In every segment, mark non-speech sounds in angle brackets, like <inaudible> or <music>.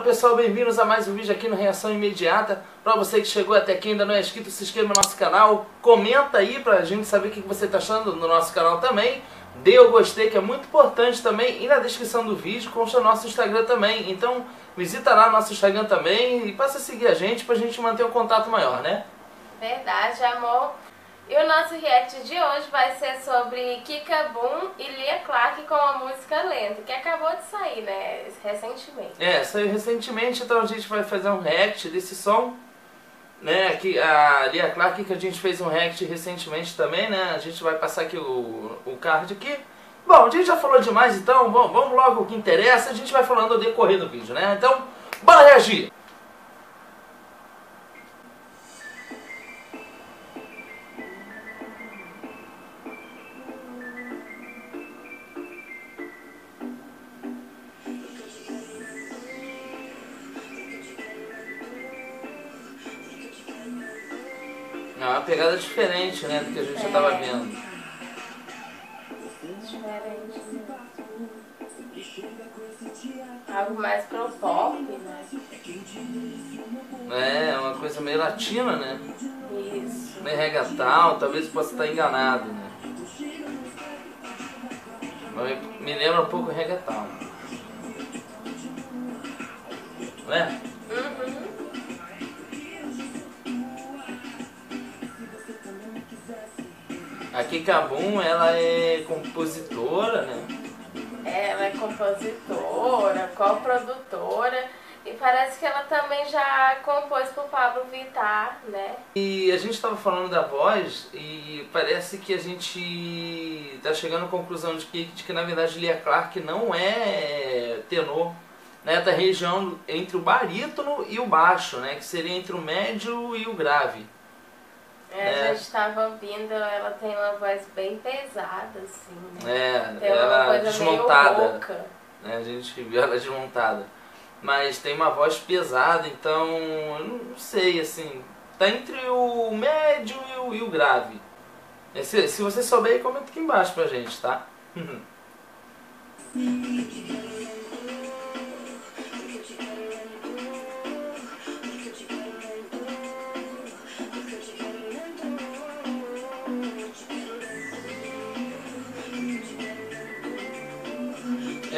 Fala pessoal, bem-vindos a mais um vídeo aqui no Reação Imediata. Para você que chegou até aqui e ainda não é inscrito, se inscreva no nosso canal, comenta aí pra gente saber o que você está achando no nosso canal também. Dê o gostei, que é muito importante também, e na descrição do vídeo consta nosso Instagram também. Então visita lá nosso Instagram também e passa a seguir a gente pra gente manter um contato maior, né? Verdade, amor. E o nosso react de hoje vai ser sobre Kika Boom e Lia Clark com a música Lento, que acabou de sair, né, recentemente. É, saiu recentemente, então a gente vai fazer um react desse som. Né, que a Lia Clark que a gente fez um react recentemente também, né? A gente vai passar aqui o, o card aqui. Bom, a gente já falou demais, então vamos, vamos logo o que interessa, a gente vai falando ao decorrer do vídeo, né? Então, bora reagir! É uma pegada diferente, né, do que a gente já estava vendo. Diferente. Algo mais pro pop, né? É, é uma coisa meio latina, né? Isso. Meio reggaeton, talvez possa estar enganado, né? Mas me lembra um pouco reggaeton. Não é? A Kika Boom, ela é compositora, né? Ela é compositora, coprodutora e parece que ela também já compôs pro Pablo Vittar, né? E a gente estava falando da voz e parece que a gente está chegando à conclusão de que, de que na verdade Lia Clark não é tenor, né? Da região entre o barítono e o baixo, né? Que seria entre o médio e o grave. É, É. A gente estava ouvindo, ela tem uma voz bem pesada, assim, né? É, Tem uma ela coisa desmontada. né? A gente viu ela desmontada. Mas tem uma voz pesada, então eu não sei, assim, tá entre o médio e o, e o grave. É, Se, se você souber, comenta aqui embaixo pra gente, tá? <laughs>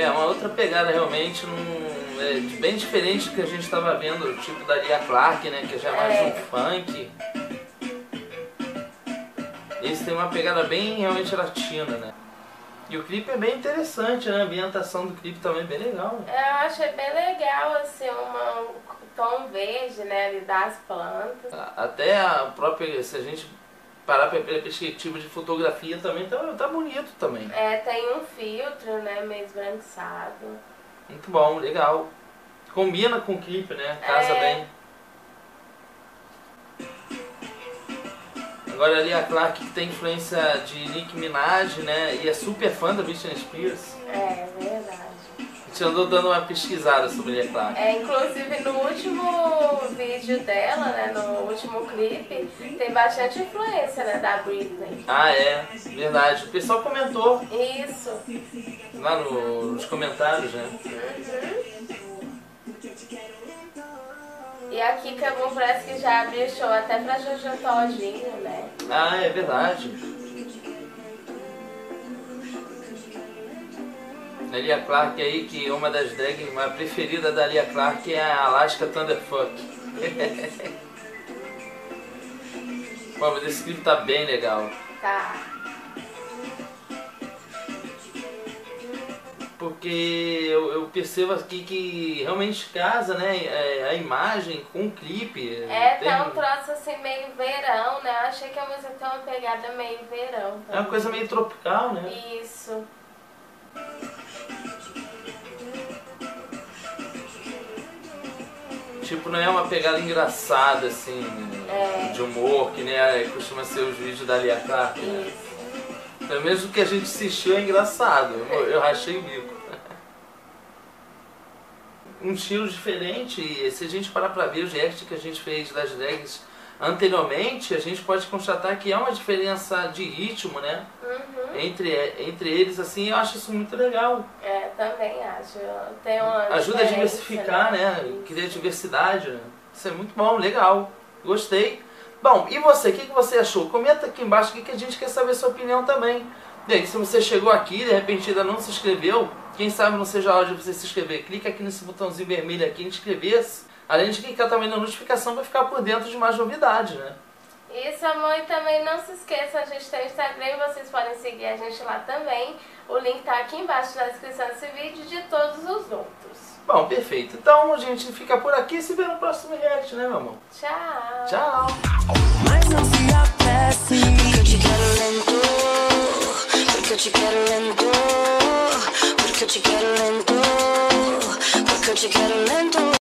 É, uma outra pegada realmente, num, é, bem diferente do que a gente estava vendo, tipo da Lia Clark, né? Que já é mais É. um funk. Esse tem uma pegada bem realmente latina, né? E o clipe é bem interessante, né? A ambientação do clipe também é bem legal. Eu achei bem legal, assim, uma, um tom verde, né, ali das plantas. Até a própria, se a gente parar pela perspectiva de fotografia também, tá, tá bonito também. É, tem um filtro, né, meio esbranquiçado. Muito bom, legal. Combina com o clipe, né? Casa É. bem. Agora ali a Clark que tem influência de Nicki Minaj, né? E é super fã da Britney Spears. É, gente andou dando uma pesquisada sobre a Clark. É, inclusive no último vídeo dela, né, no último clipe, tem bastante influência, né, da Britney. Ah, é, verdade. O pessoal comentou Isso. lá no- nos comentários, né? Uhum. E a Kika Boom parece que já abriu show até pra Jojo Todinho, né? Ah, é verdade. A Lia Clark aí, que uma das drags, a preferida da Lia Clark é a Alaska Thunderfuck. <laughs> Pô, mas esse clipe tá bem legal. Tá. Porque eu, eu percebo aqui que realmente casa, né? é, A imagem com o clipe. É, Tem- tá um troço assim meio verão, né? Eu achei que a música tem uma pegada meio verão. é uma coisa meio tropical, né? Isso. Tipo, não é uma pegada engraçada, assim, É. de humor, que nem é, costuma ser os vídeos da Lia Clark, né? Isso. Pelo menos o que a gente assistiu é engraçado, eu, eu rachei o bico. <laughs> Um estilo diferente, e se a gente parar pra ver os reacts que a gente fez das drags anteriormente, a gente pode constatar que há uma diferença de ritmo, né? Uhum. Entre, entre eles, assim, eu acho isso muito legal. É, também acho. Tem uma Ajuda a diversificar, né? Isso. Cria diversidade. né? Isso é muito bom, legal. Gostei. Bom, e você? O que, que você achou? Comenta aqui embaixo que, que a gente quer saber a sua opinião também. Aí, se você chegou aqui de repente ainda não se inscreveu, quem sabe não seja a hora de você se inscrever. Clica aqui nesse botãozinho vermelho aqui em inscrever-se. Além de clicar também na notificação para ficar por dentro de mais novidades, né? Isso, amor, e também não se esqueça, a gente tem o Instagram e vocês podem seguir a gente lá também. O link tá aqui embaixo na descrição desse vídeo e de todos os outros. Bom, perfeito. Então a gente fica por aqui e se vê no próximo react, né, meu amor? Tchau! Tchau!